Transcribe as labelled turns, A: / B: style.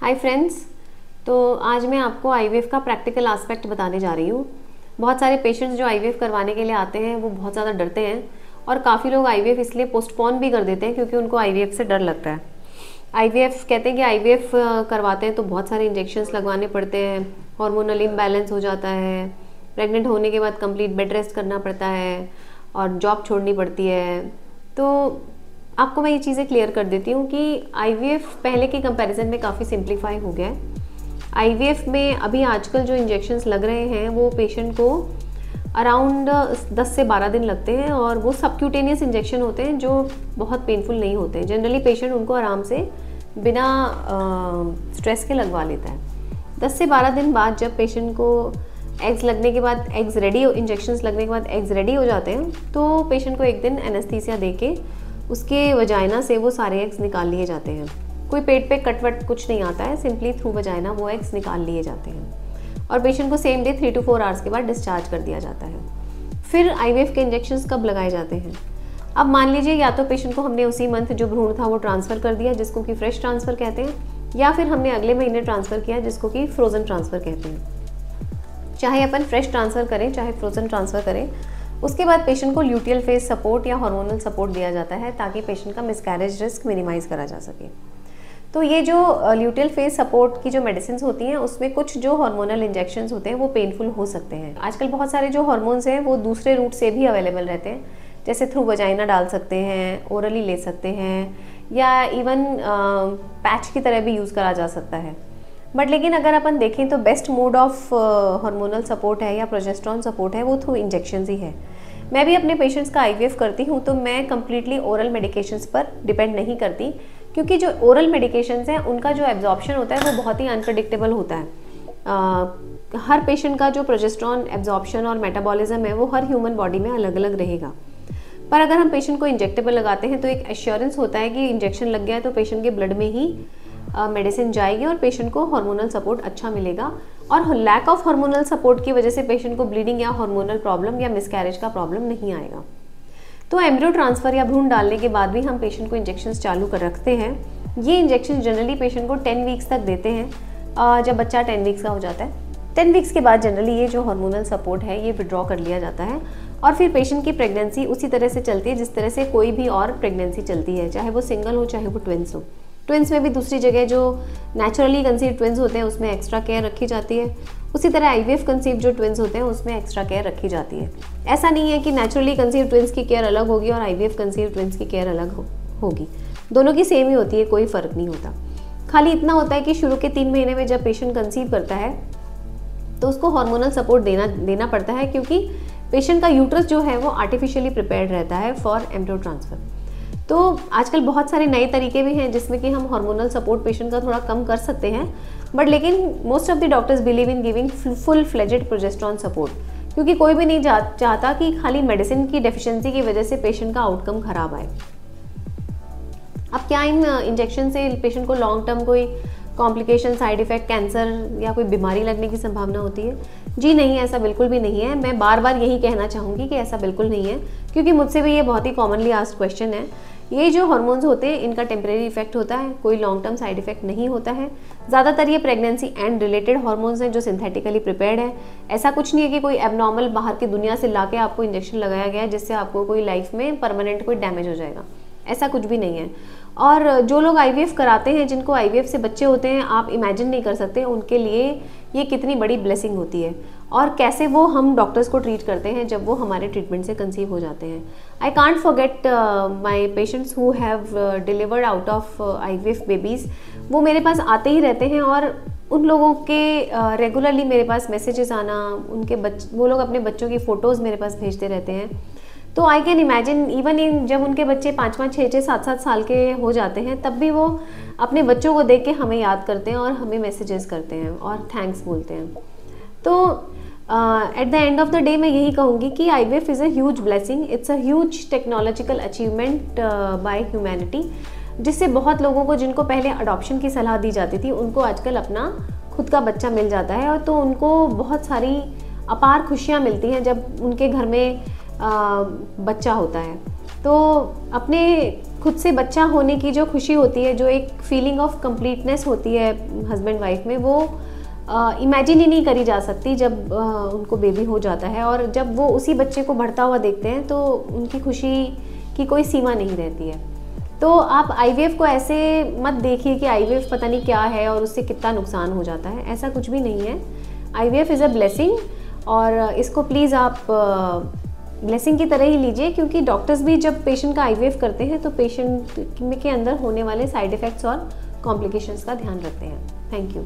A: Hi friends तो आज मैं आपको आईवीएफ का प्रैक्टिकल आस्पेक्ट बताने जा रही हूँ। बहुत सारे पेशेंट्स जो आईवीएफ करवाने के लिए आते हैं, वो बहुत ज़्यादा डरते हैं और काफ़ी लोग आईवीएफ इसलिए पोस्टपोन भी कर देते हैं क्योंकि उनको आईवीएफ से डर लगता है। आईवीएफ कहते हैं कि आईवीएफ करवाते हैं तो बहुत सारे इंजेक्शन्स लगवाने पड़ते हैं हार्मोनल इम्बैलेंस हो जाता है प्रेग्नेंट होने के बाद कंप्लीट बेड रेस्ट करना पड़ता है और जॉब छोड़नी पड़ती है। तो आपको मैं ये चीज़ें क्लियर कर देती हूँ कि आईवीएफ पहले के कंपैरिजन में काफ़ी सिंप्लीफाई हो गया है। आईवीएफ में अभी आजकल जो इंजेक्शन्स लग रहे हैं, वो पेशेंट को अराउंड 10 से 12 दिन लगते हैं और वो सबक्यूटेनियस इंजेक्शन होते हैं जो बहुत पेनफुल नहीं होते हैं। जनरली पेशेंट उनको आराम से बिना स्ट्रेस के लगवा लेता है। 10 से 12 दिन बाद जब पेशेंट को एग्स लगने के बाद एग्स रेडी इंजेक्शन लगने के बाद एग्स रेडी हो जाते हैं तो पेशेंट को एक दिन एनेस्थीसिया दे के उसके वजाइना से वो सारे एग्स निकाल लिए जाते हैं। कोई पेट पे कटवट कुछ नहीं आता है सिंपली थ्रू वजाइना वो एग्स निकाल लिए जाते हैं। और पेशेंट को same day three two four hours के बाद डिस्चार्ज कर दिया जाता है। फिर आईवीएफ के इंजेक्शन कब लगाए जाते हैं? अब मान लीजिए या तो पेशेंट को हमने उसी मंथ जो भ्रूण था वो ट्रांसफ़र कर दिया, जिसको कि फ्रेश ट्रांसफ़र कहते हैं, या फिर हमने अगले महीने ट्रांसफ़र किया, जिसको कि फ्रोज़न ट्रांसफ़र कहते हैं। चाहे अपन फ्रेश ट्रांसफ़र करें, चाहे फ्रोज़न ट्रांसफ़र करें उसके बाद पेशेंट को ल्यूटियल फेस सपोर्ट या हार्मोनल सपोर्ट दिया जाता है ताकि पेशेंट का मिसकैरेज रिस्क मिनिमाइज करा जा सके। तो ये जो ल्यूटियल फेस सपोर्ट की जो मेडिसिन होती हैं, उसमें कुछ जो हार्मोनल इंजेक्शन होते हैं, वो पेनफुल हो सकते हैं। आजकल बहुत सारे जो हार्मोन्स हैं, वो दूसरे रूट से भी अवेलेबल रहते हैं। जैसे थ्रू वजाइना डाल सकते हैं ओरली ले सकते हैं, या इवन पैच की तरह भी यूज़ करा जा सकता है। बट लेकिन अगर अपन देखें तो best mode of hormonal support है या प्रोजेस्ट्रॉन सपोर्ट है वो थ्रू इंजेक्शन ही है। मैं भी अपने पेशेंट्स का आईवीएफ करती हूँ तो मैं कम्प्लीटली ओरल मेडिकेशंस पर डिपेंड नहीं करती क्योंकि जो ओरल मेडिकेशंस हैं उनका जो एब्जॉर्प्शन होता है वो बहुत ही अनप्रडिक्टेबल होता है। आ, हर पेशेंट का जो प्रोजेस्ट्रॉन एब्जॉर्प्शन और मेटाबॉलिज्म है वो हर ह्यूमन बॉडी में अलग अलग रहेगा। पर अगर हम पेशेंट को इंजेक्टेबल लगाते हैं तो एक एश्योरेंस होता है कि इंजेक्शन लग गया है तो पेशेंट के ब्लड में ही मेडिसिन जाएगी और पेशेंट को हार्मोनल सपोर्ट अच्छा मिलेगा। और लैक ऑफ़ हार्मोनल सपोर्ट की वजह से पेशेंट को ब्लीडिंग या हार्मोनल प्रॉब्लम या मिसकैरेज का प्रॉब्लम नहीं आएगा। तो एम्ब्रियो ट्रांसफ़र या भ्रूण डालने के बाद भी हम पेशेंट को इंजेक्शन चालू कर रखते हैं। ये इंजेक्शन जनरली पेशेंट को टेन वीक्स तक देते हैं। जब बच्चा टेन वीक्स का हो जाता है। टेन वीक्स के बाद जनरली ये जो हार्मोनल सपोर्ट है, ये विड्रॉ कर लिया जाता है। और फिर पेशेंट की प्रेगनेंसी उसी तरह से चलती है, जिस तरह से कोई भी और प्रेगनेंसी चलती है, चाहे वो सिंगल हो, चाहे वो ट्विंस हो। ट्विंस में भी दूसरी जगह जो नेचुरली कंसीव ट्विंस होते हैं, उसमें एक्स्ट्रा केयर रखी जाती है। उसी तरह आई वी कंसीव जो ट्विंस होते हैं, उसमें एक्स्ट्रा केयर रखी जाती है। ऐसा नहीं है कि नेचुरली कंसीव ट्विंस की केयर अलग होगी और आई वी कंसीव ट्विंस की केयर अलग होगी। दोनों की सेम ही होती है, कोई फ़र्क नहीं होता। खाली इतना होता है कि शुरू के तीन महीने में जब पेशेंट कंसीव करता है तो उसको हार्मोनल सपोर्ट देना देना पड़ता है, क्योंकि पेशेंट का यूट्रस जो है वो आर्टिफिशियली प्रिपेयर्ड रहता है फॉर एम्ब्रो ट्रांसफ़र तो आजकल बहुत सारे नए तरीके भी हैं जिसमें कि हम हार्मोनल सपोर्ट पेशेंट का थोड़ा कम कर सकते हैं। बट लेकिन most of the doctors believe in giving full fledged progesterone support क्योंकि कोई भी नहीं चाहता कि खाली मेडिसिन की डेफिशिएंसी की वजह से पेशेंट का आउटकम खराब आए। अब क्या इन इंजेक्शन से पेशेंट को लॉन्ग टर्म कोई कॉम्प्लिकेशन साइड इफ़ेक्ट कैंसर या कोई बीमारी लगने की संभावना होती है? जी नहीं, ऐसा बिल्कुल भी नहीं है। मैं बार बार यही कहना चाहूँगी कि ऐसा बिल्कुल नहीं है, क्योंकि मुझसे भी ये बहुत ही कॉमनली आस्ट क्वेश्चन है। ये जो हॉर्मोन्स होते हैं, इनका टेम्परेरी इफ़ेक्ट होता है, कोई लॉन्ग टर्म साइड इफ़ेक्ट नहीं होता है। ज़्यादातर ये प्रेगनेंसी एंड रिलेटेड हॉर्मोन्स हैं जो सिंथेटिकली प्रिपेयर्ड है। ऐसा कुछ नहीं है कि कोई एबनॉर्मल बाहर की दुनिया से ला आपको इंजेक्शन लगाया गया है, जिससे आपको कोई लाइफ में परमानेंट कोई डैमेज हो जाएगा। ऐसा कुछ भी नहीं है। और जो लोग आईवीएफ कराते हैं जिनको आईवीएफ से बच्चे होते हैं आप इमेजिन नहीं कर सकते उनके लिए ये कितनी बड़ी ब्लेसिंग होती है। और कैसे वो हम डॉक्टर्स को ट्रीट करते हैं जब वो हमारे ट्रीटमेंट से कंसीव हो जाते हैं। I can't forget my patients who have delivered out of IVF babies वो मेरे पास आते ही रहते हैं और उन लोगों के रेगुलरली uh, मेरे पास मैसेजेस आना उनके बच वो लोग अपने बच्चों की फ़ोटोज़ मेरे पास भेजते रहते हैं। तो I can imagine even in जब उनके बच्चे पाँच पाँच छः छः सात सात साल के हो जाते हैं, तब भी वो अपने बच्चों को देख के हमें याद करते हैं और हमें मैसेजेस करते हैं और थैंक्स बोलते हैं। तो at the end of the day मैं यही कहूँगी कि I V F is a huge blessing it's a huge technological achievement by humanity जिससे बहुत लोगों को, जिनको पहले अडॉप्शन की सलाह दी जाती थी, उनको आजकल अपना खुद का बच्चा मिल जाता है और तो उनको बहुत सारी अपार खुशियाँ मिलती हैं जब उनके घर में बच्चा होता है। तो अपने खुद से बच्चा होने की जो खुशी होती है जो एक फीलिंग ऑफ़ कंप्लीटनेस होती है हस्बैंड वाइफ में वो इमेजिन ही नहीं करी जा सकती जब आ, उनको बेबी हो जाता है। और जब वो उसी बच्चे को बढ़ता हुआ देखते हैं तो उनकी खुशी की कोई सीमा नहीं रहती है। तो आप आईवीएफ को ऐसे मत देखिए कि आईवीएफ पता नहीं क्या है और उससे कितना नुकसान हो जाता है। ऐसा कुछ भी नहीं है। आईवीएफ इज़ अ ब्लेसिंग और इसको प्लीज़ आप ब्लेसिंग की तरह ही लीजिए, क्योंकि डॉक्टर्स भी जब पेशेंट का आईवीएफ करते हैं तो पेशेंट के अंदर होने वाले साइड इफ़ेक्ट्स और कॉम्प्लिकेशंस का ध्यान रखते हैं। Thank you